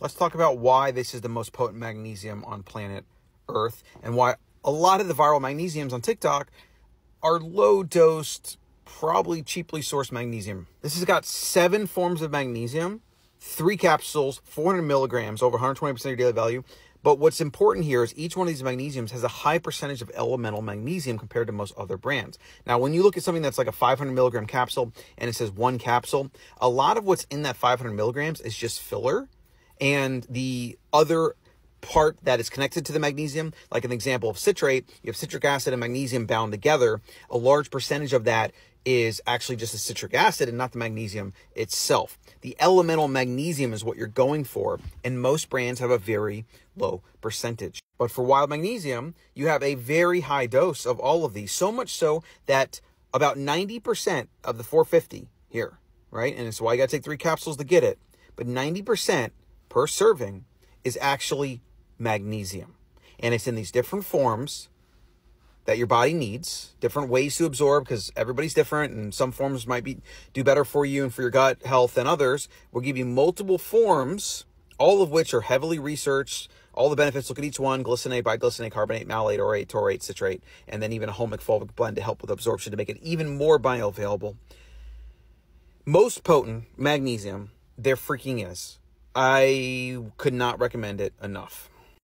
let's talk about why this is the most potent magnesium on planet Earth and why a lot of the viral magnesiums on TikTok are low dosed, probably cheaply sourced magnesium. This has got seven forms of magnesium, three capsules, 400 milligrams, over 120% of your daily value. But what's important here is each one of these magnesiums has a high percentage of elemental magnesium compared to most other brands. Now, when you look at something that's like a 500 milligram capsule and it says one capsule, a lot of what's in that 500 milligrams is just filler. And the other part that is connected to the magnesium, like an example of citrate, you have citric acid and magnesium bound together. A large percentage of that is actually just the citric acid and not the magnesium itself. The elemental magnesium is what you're going for, and most brands have a very low percentage. But for wild magnesium, you have a very high dose of all of these, so much so that about 90% of the 450 here, right? And it's why you got to take three capsules to get it. But 90% per serving is actually magnesium. And it's in these different forms that your body needs, different ways to absorb because everybody's different and some forms might be do better for you and for your gut health than others. We'll give you multiple forms, all of which are heavily researched. All the benefits, look at each one, glycinate, biglycinate, carbonate, malate, orotate, taurate, citrate, and then even a whole fulvic blend to help with absorption to make it even more bioavailable. Most potent magnesium, there freaking is. I could not recommend it enough.